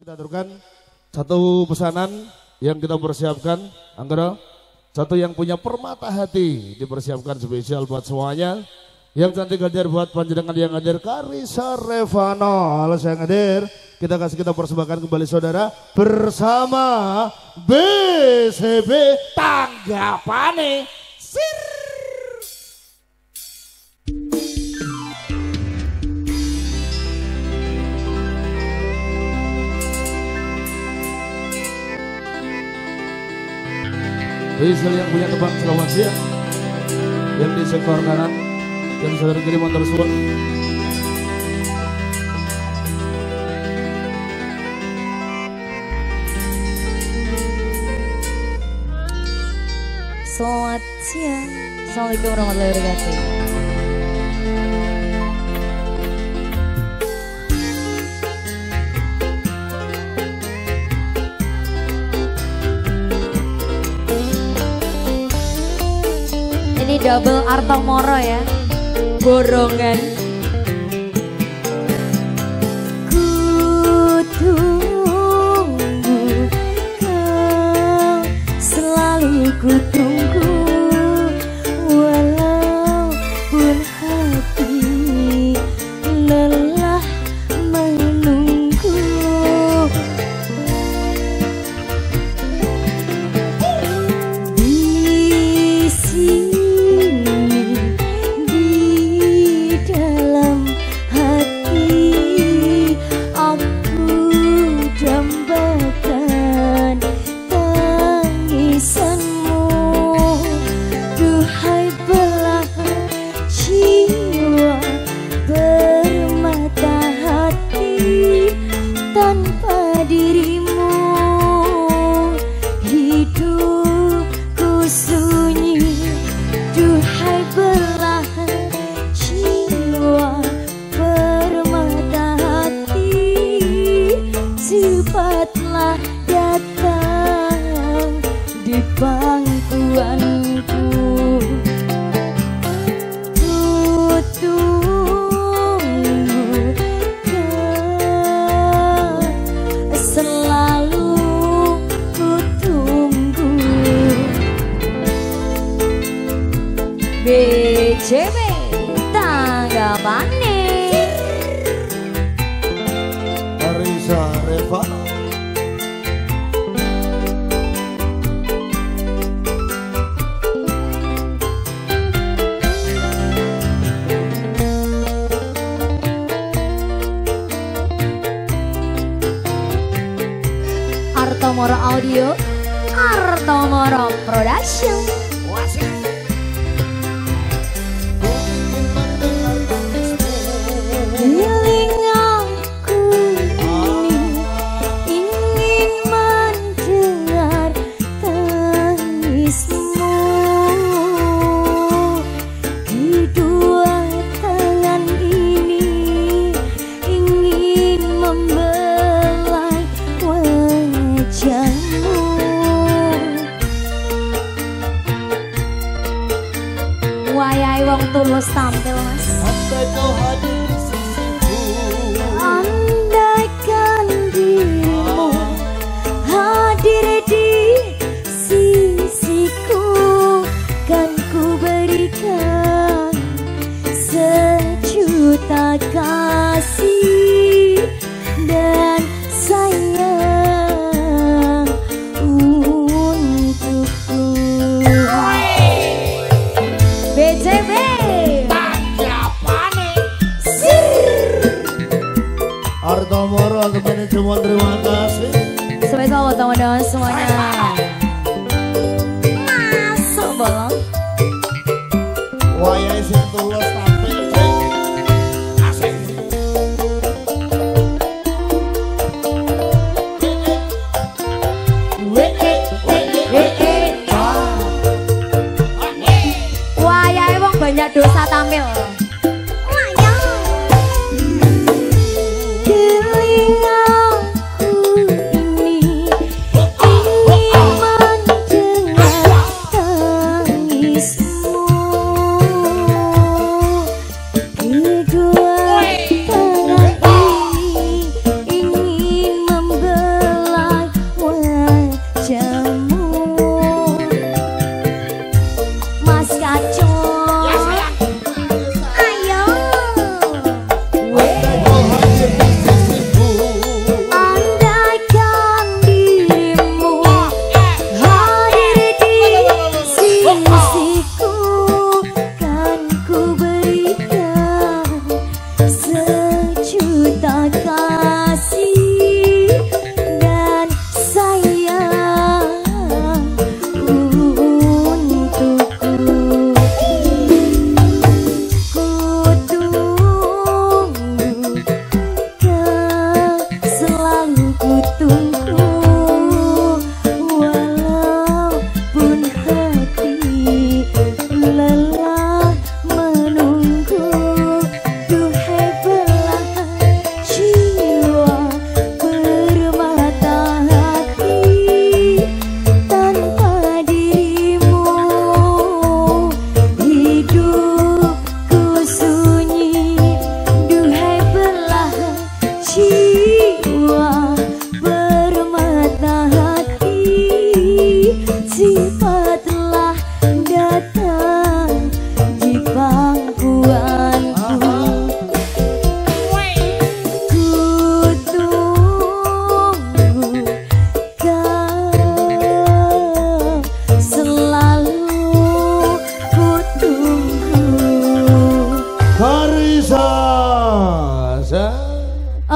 Kita aturkan satu pesanan yang kita persiapkan, Anggara. Satu yang punya permata hati dipersiapkan spesial buat semuanya. Yang cantik hadir buat panjenengan yang hadir Karisa Revano. Halo saya hadir. Kita kasih kita persembahkan kembali saudara bersama BCB Tanggapane Sir. Rizal yang punya tebang selamat siang Yang di sektor kanan Yang saudara kiri motor suara Selamat siang. Assalamualaikum warahmatullahi wabarakatuh. Ini double Arto Moro ya. Borongan. BCB tanggapannya Karisa Revano Artomoro Audio Artomoro Production tulus tampil mas. Andai kau hadir di sisiku. Andaikan dirimu hadir di sisiku Kan ku berikan sejuta kasih manajemen terima kasih. Spesial buat teman-teman semuanya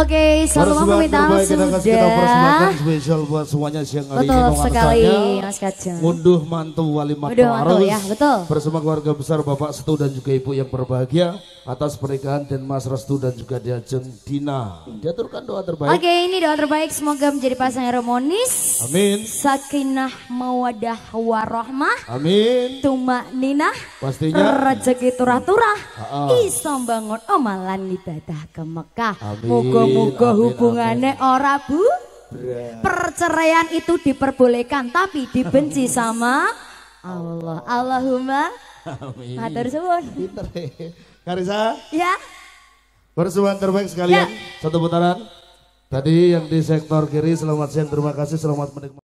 Oke, kita kasih kita sudah persembahkan spesial buat semuanya siang hari Betul ini sekali, nuansanya Mas Kajeng. Ngunduh mantu wali Ngunduh mantu, ya, betul. Bersama keluarga besar Bapak Setu dan juga Ibu yang berbahagia Atas pernikahan dan Mas Restu dan juga Diajeng Dina Diaturkan doa terbaik Oke, ini doa terbaik semoga menjadi pasangan harmonis. Amin Sakinah mawadah warohmah. Amin Tumak ninah. Pastinya Rezeki turah-turah. Ha-ha. Iso bangun omalan ibadah ke Mekah. Amin, Moga-moga amin, hubungannya ora bu. Perceraian itu diperbolehkan tapi dibenci sama Allah. Allahumma Amin matur suwun. Pinter. Karisa Ya. Persembahan terbaik sekalian Ya. Satu putaran Tadi yang di sektor kiri selamat siang terima kasih selamat menikmati